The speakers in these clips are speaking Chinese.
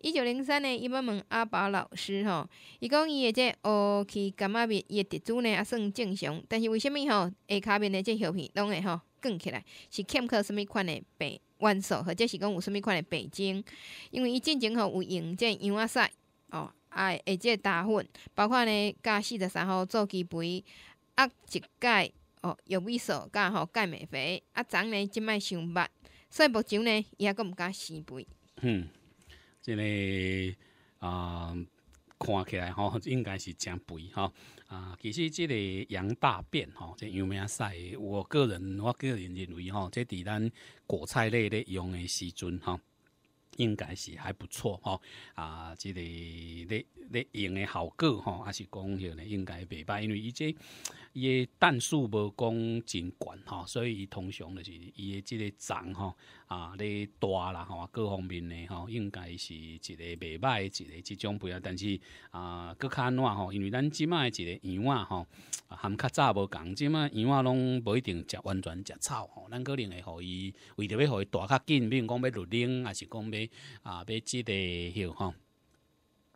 一九零三年，伊要问阿宝老师吼，伊讲伊诶这乌去感冒面伊诶特质呢也算正常，但是为虾米吼下骹面诶这血片拢会吼卷起来，是欠缺什物款诶病元素，或者是讲有什物款诶病症？因为伊进前吼有用这羊仔屎哦，啊，下这打粉，包括呢加四十三号做鸡肥，压一钙哦，玉米素加吼钙镁肥，啊，昨呢即摆伤捌，所以目前呢伊还阁毋敢生肥。嗯，这个啊，看起来吼应该是真肥吼啊。其实这个羊大便吼，这有名屎，我个人我个人认为吼，这伫咱果菜类咧用的时阵吼。应该是还不错吼啊！即个咧咧用的效果吼，还是讲迄个应该袂歹，因为伊这伊诶弹数无讲真悬吼，所以伊通常就是伊诶即个长吼啊咧大啦吼，各方面呢吼，应该是一个袂歹一个即种肥啊。但是啊，搁较安怎吼？因为咱即卖一个羊仔吼，含较早无共，即卖羊仔拢无一定食完全食草吼，咱可能会互伊为着要互伊大较紧，比如讲要入冷，还是讲要啊，要即个迄吼，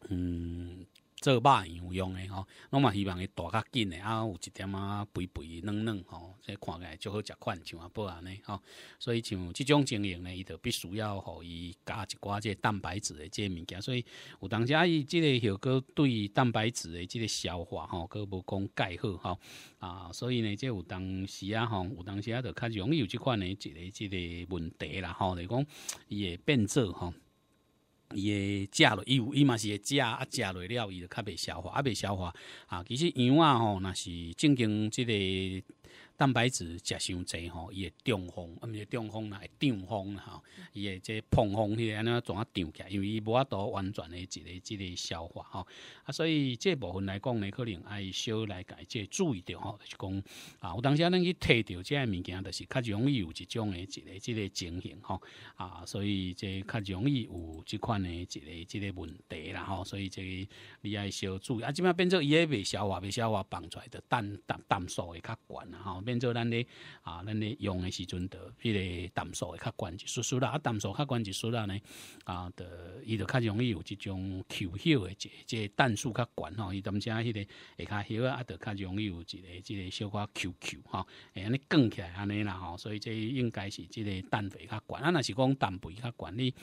嗯。做肉样用的吼，拢嘛希望伊大较紧的，啊有一点啊肥肥嫩嫩吼，这看起来就好食款，像阿宝安尼吼。所以像即种经营呢，伊就必须要互伊加一寡这蛋白质的这物件。所以有当时啊，伊即个效果对蛋白质的即个消化吼，佫无讲介好吼啊。所以呢，即有当时啊吼，有当时啊，就较容易有即款的一个即个问题啦吼，就讲伊会变质吼。伊会食落，伊有伊嘛是会食，啊食落了，伊就较袂消化，啊袂消化啊。其实羊仔吼，若是正经即个。蛋白质食伤济吼，伊会中风，啊，毋是中风啦，会胀风啦吼，伊会即膨风迄个安尼怎啊胀起来？因为伊无法度完全诶一个即个消化吼，啊，所以这部分来讲呢，可能爱小来改即注意着吼，就是讲啊，有当时咱去摕着即个物件，就是较容易有一种诶一个即个情形吼，啊，所以这较容易有即款诶一个即个问题啦吼，所以这你爱小注意啊，即摆变做伊诶未消化，未消化放出来的氮氮氮素会较悬啦吼。变做咱咧啊，咱咧用的时阵，的迄个氮素会较关节，疏啦，啊，氮素较关节疏啦呢，啊，的伊就较容易有即种口血的，即即氮素较悬吼，伊当时迄个下骹血啊，啊，就较容易有一个即个小可 QQ 吼，会安尼降起来安尼啦吼，所以这应该是即个氮肥较悬，啊，若是讲氮肥较悬，你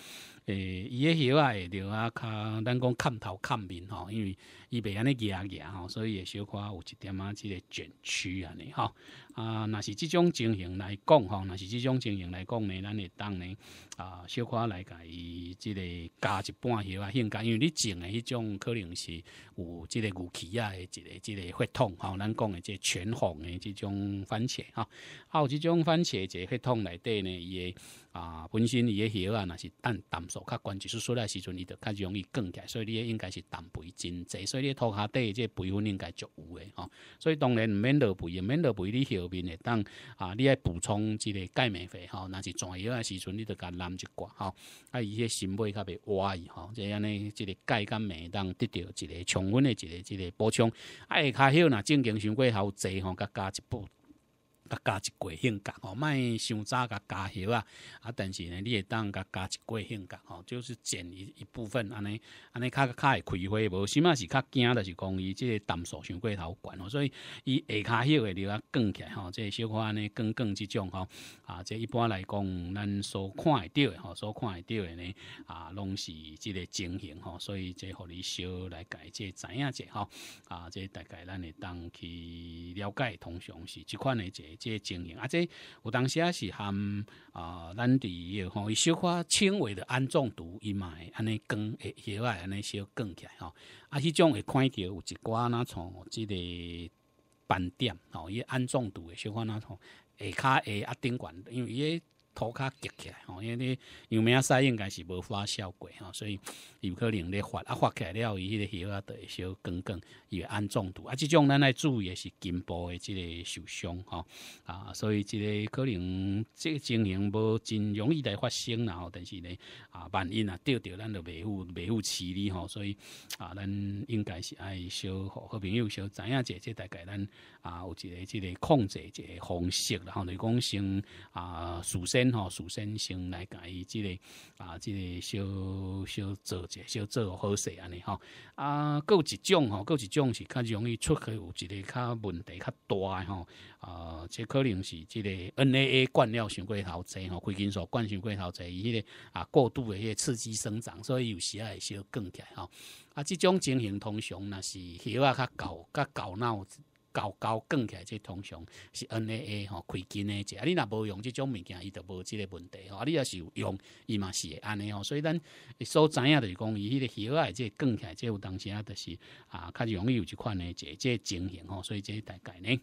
诶，伊个叶啊会着啊，较咱讲看头看面吼，因为伊袂安尼压压吼，所以会小可有一点啊，即个卷曲安尼吼。啊，若是即种情形来讲吼，若是即种情形来讲呢，咱会当呢啊，小可来甲伊即个加一半叶啊，性加，因为你种的迄种可能是有即个牛气啊的一个即个血统吼，咱讲的即全红的即种番茄吼，啊有即种番茄即血统内底呢，伊的啊本身伊的叶啊，若是淡淡素较关节出来时阵，伊就较容易降起来，所以你应该是氮肥真济，所以你涂骹底即肥分应该足有诶吼，所以当然毋免落肥，毋免落肥你后面会当啊，你爱补充即个钙镁肥吼，若是重要诶时阵，你着甲揽一寡吼，啊伊迄心肺较袂歪伊吼，即安尼即个钙甲镁当得到一个充分诶一个一个补充，啊下骹休若正经伤过好济吼，甲加一步。甲加一过性格吼，莫伤早甲加血啊！啊，但是呢，你会当甲加一过性格吼，就是减一一部分安尼，安尼较较会开花，无起码是较惊，就是讲伊即个氮素伤过头悬吼，所以伊下骹迄个你啊降起来吼，即小可安尼降降即种吼，啊，即一般来讲，咱所看会到的吼，所看会到的呢，啊，拢是即个情形吼，所以即互你小来解即知影者吼，啊，即大概咱会当去了解，通常是即款的即。即经营啊，这有当时啊是含啊，咱伫吼伊小可轻微的安中毒，伊嘛会安尼更会血啊，安尼小更起来吼。啊，迄种会看到有一寡那从即个斑点吼，伊安中毒的小可那从下骹下啊顶悬，因为伊。涂骹结起来吼，因为你有名屎应该是无发酵过吼，所以有可能咧发啊发起来了，伊迄个血啊，就会小光光，伊会安中毒啊。即种咱来注意的是颈部的即个受伤吼啊，所以即个可能即个情形无真容易来发生啦吼，但是呢啊，万一啊钓着咱就维护维护处理吼，所以啊，咱应该是爱小好朋友小知影者，即大概咱啊有一个即个控制一个方式啦吼，你讲先啊，熟悉。先吼，事先先来甲伊即个啊，即个小小做者，小做好势安尼吼。啊，有一种吼，有一种是较容易出去有一个较问题较大诶吼。啊，这可能是即个 NAA 灌了伤过头侪吼，亏金属灌伤过头侪，伊迄个啊过度诶迄个刺激生长，所以有时会小更起来吼。啊，即种情形通常若是血压较高、较高脑。高高降起来，这通常是 NAA 吼开金的这，啊，你若无用即种物件，伊就无即个问题吼。啊，你若是有用，伊嘛是会安尼吼。所以咱所知影就是讲，伊迄个血啊，即降起来，这有当时啊，就是啊，较容易有一款诶即即情形吼。所以即大概呢。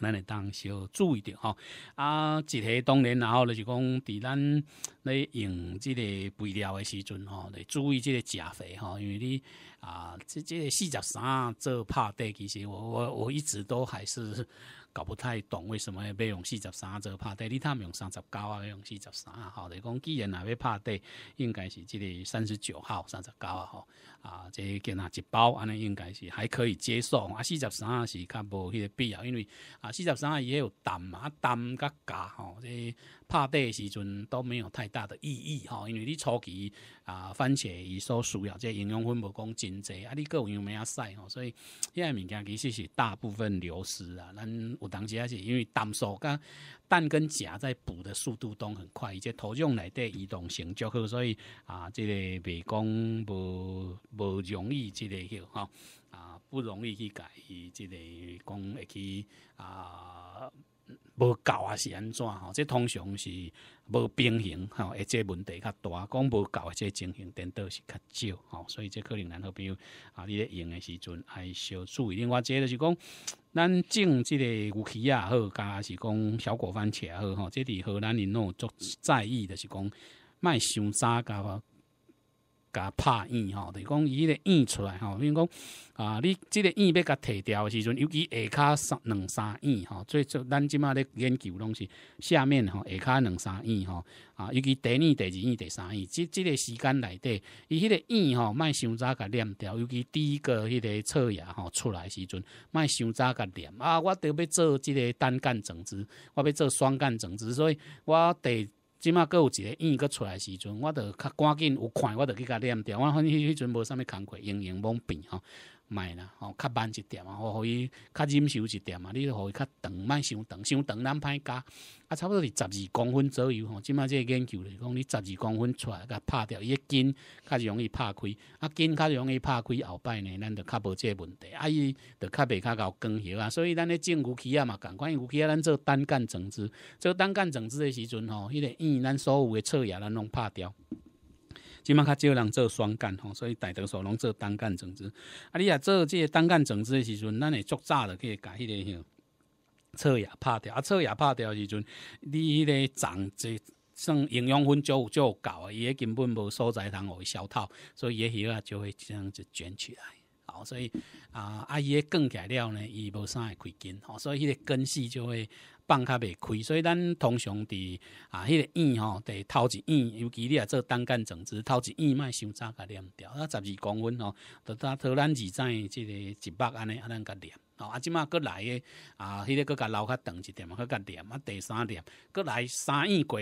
咱会当小注意着吼，啊，一个当然然后就是讲，伫咱咧用即个肥料诶时阵吼，来注意即个钾肥吼，因为你啊，即即个四十三做拍底，其实我我我一直都还是。搞不太懂为什么要用四十三做拍底，你他们用三十九啊，用四十三啊，好，就讲既然若要拍底，应该是即个三十九号、三十九啊，吼，啊，这叫哪一包，安尼应该是还可以接受。啊，四十三是较无迄个必要，因为啊，四十三伊也有淡嘛，淡甲加吼，这。拍底时阵都没有太大的意义哈，因为你初期啊番茄伊所需要这营养分无讲真济，啊你各有样物仔使吼，所以遐物件其实是大部分流失啊。咱有当时也是因为氮素跟氮跟钾在补的速度都很快，而且土壤内底移动性较好，所以啊这个袂讲无无容易这个许吼啊不容易去改这个讲会去啊。无够啊是安怎吼？这通常是无平衡吼，而且问题较大。讲无够，这情形颠倒是较少吼，所以这可能咱好朋友啊，你咧用的时阵还小注意。另外，这就是讲，咱种即个有机啊好，加是讲小果番茄好吼，这伫荷兰人拢足在意的是讲，卖伤早甲。甲拍印吼，就是讲伊迄个印出来吼，比如讲啊，你即个印要甲摕掉时阵，尤其下骹三两三印吼，最最咱即马咧研究拢是下面吼下骹两三印吼啊，尤其第二、第二印、第三印，即即个时间内底，伊迄个印吼，莫伤早甲念掉，尤其第一个迄个侧牙吼出来时阵，莫伤早甲念啊，我得要做即个单干整枝，我要做双干整枝，所以我得。即马阁有一个医院阁出来时阵，我着较赶紧有看，我着去甲念掉。我反正迄阵无啥物工课，营营罔变吼。卖啦，吼较慢一点啊，互伊较忍受一点啊，你互伊较长，莫伤长，伤长咱歹加。啊，差不多是十二公分左右吼。即摆即个研究是讲，你十二公分出来，甲拍掉，伊个筋较容易拍开，啊筋较容易拍开后摆呢，咱着较无即个问题。啊，伊着较袂较够光滑啊，所以咱咧种牛皮啊嘛，共款牛皮啊，咱做单干整枝，做单干整枝的时阵吼，迄个硬咱所有的侧叶咱拢拍掉。即马较少人做双干吼，所以大多数拢做单干整枝。啊，你若做即个单干整枝的时阵，咱会足早的去甲迄个迄侧叶拍掉。啊，侧叶拍掉时阵，你迄个长即算营养分就就够啊，伊个根本无所在通互伊消透，所以伊个叶就会这样子卷起来。所以啊，啊伊个更起来了呢，伊无啥会开根，吼，所以迄个根系就会。放较袂开，所以咱通常伫啊，迄个叶吼，伫头一叶，尤其你啊做单干整枝，头一叶莫伤早甲念掉，啊十二公分吼，得打讨咱二指即个一百安尼啊，咱甲念，吼啊，即马搁来诶啊，迄个搁甲留较长一点嘛，搁甲念啊，第三念，搁来三叶过。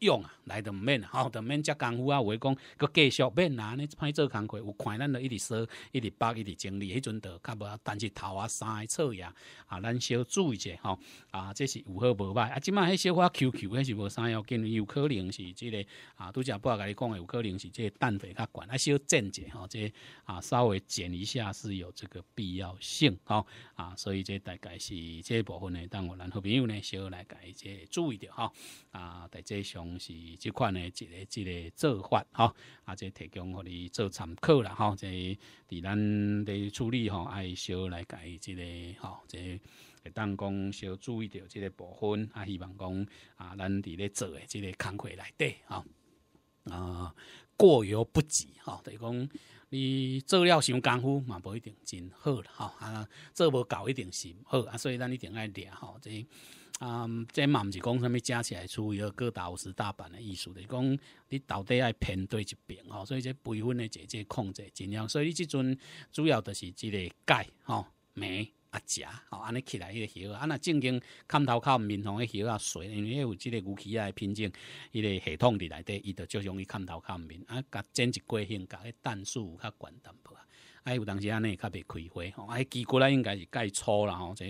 用啊，来就毋免吼，就免遮功夫啊。话讲，佮继续免啊，尼歹做工课，有看咱就一直说，一直扒，一直整理，迄阵就较无，但是头啊、三个侧叶啊，咱小注意者吼啊，这是有好无歹啊。即摆迄小花 QQ，迄是无啥要紧，有可能是即个啊，拄则不甲你讲诶，有可能是即个氮肥较悬啊，小减者吼，这啊稍微减一下是有这个必要性吼啊，所以这大概是这部分呢，当我咱好朋友呢，小来解即注意着吼啊，在这上。是即款的一个一个做法吼，啊，即提供互你做参考啦吼，即伫咱的处理吼，爱小来改即个吼，即会当讲小注意着即个部分，啊，希望讲啊，咱伫咧做的即个工课内底吼，啊，过犹不及吼，等于讲你做了伤功夫嘛，无一定真好啦吼，啊，做无够一定是毋好啊，所以咱一定爱练吼，即。啊，这嘛毋是讲啥物加起来出一个各大五十大板的艺术的，讲你到底爱偏对一边吼，所以这培分的这这控制尽量，所以你即阵主要就是即个钙吼、镁啊食，吼安尼起来迄个叶啊，若正经砍头砍面吼，迄叶啊碎，因为有即个牛皮啊品种，迄个系统伫内底，伊就足容易砍头砍面，啊，甲剪一过性，甲迄弹数较悬淡薄啊。啊，有当时安尼较袂开花，吼，啊，基骨啦应该是钙粗啦，吼，这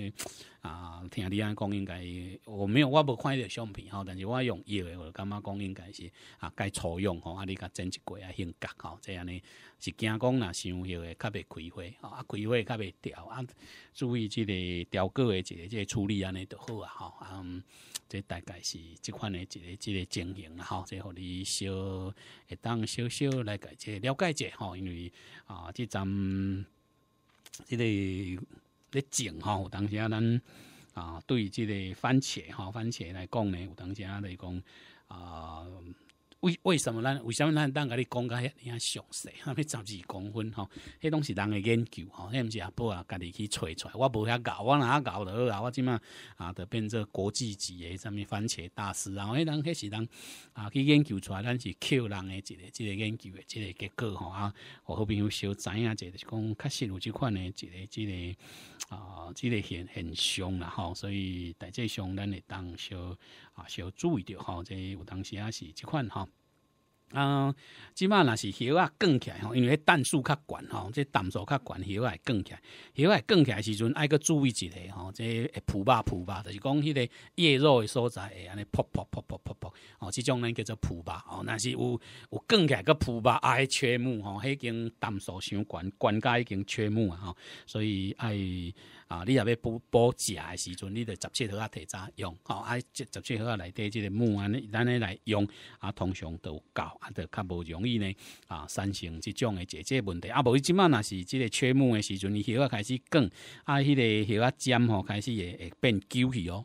啊，听你安讲应该，我没有我无看迄个相片吼，但是我用药诶，我感觉讲应该是啊，该粗用吼，啊，你甲整一过啊，性格吼，这安尼是惊讲若伤叶诶，较袂开花，吼，啊，开花较袂掉啊，注意即个雕果诶，一个即个处理安尼就好啊，吼，嗯。这大概是即款的一个即个情形啦，吼，即互你小会当小小来解即了解者吼，因为啊，即阵即个咧种吼，有当时啊，咱啊对即个番茄吼，番茄来讲呢，有当时啊来讲啊。为为什么咱为什么咱当甲你讲甲遐遐详细？哈，迄十二公分吼，迄拢是人诶研究吼，迄毋是阿伯啊家己去揣出来。我无遐搞，我若遐搞就好啊。我即嘛啊，就变做国际级诶，什物番茄大师啊。迄人迄是人啊去研究出来，咱是扣人诶一个即个研究诶即个结果吼啊。我好朋友小知影者，就是讲确实有即款诶一个即个啊，即个现现象啦吼。所以大致上咱会当小啊小注意着吼，即有当时也是即款吼。啊，即马若是叶啊卷起来吼，因为氮素较悬吼，即氮素较悬，叶啊卷起来，叶啊卷起来时阵，爱个注意一下吼，即会扑吧扑吧，就是讲迄个叶肉的所在会安尼噗噗噗噗噗噗，哦，即种呢叫做扑吧，哦，若是有有卷起来个扑吧，爱缺木吼，迄经氮素伤悬，悬甲已经缺木啊吼，所以爱。啊，你若要补补食诶时阵，你着十七号啊提早用，吼，啊十十七号啊内底即个木安尼，咱咧来用，啊通常都有够，啊着较无容易呢，啊产生即种诶解决问题。啊无伊即满若是即个缺木诶时阵，伊叶啊开始卷，啊迄个叶啊尖吼开始会会变旧去哦。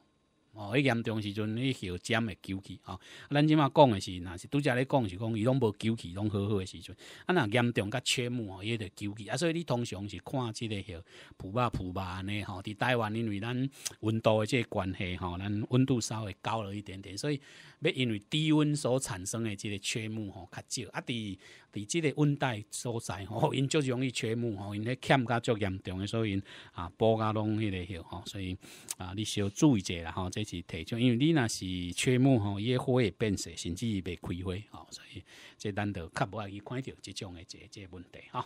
哦，迄严重时阵，迄叶尖会揪起吼。咱即马讲诶是，若是拄则咧讲是讲，伊拢无揪起，拢好好诶时阵。啊，若严重甲缺木吼，伊就揪起。啊，所以你通常是看即个叶浮吧浮吧安尼吼。伫台湾因为咱温度诶即个关系吼，咱温度稍微高了一点点，所以要因为低温所产生诶即个缺木吼较少。啊，伫伫即个温带所在吼，因足容易缺木吼，因咧欠甲足严重诶，所以因啊补甲拢迄个许吼，所以啊你需要注意者啦吼，这是提倡，因为你若是缺木吼，伊花会变色，甚至伊袂开花吼，所以这咱着较无爱去看着即种诶即即问题吼。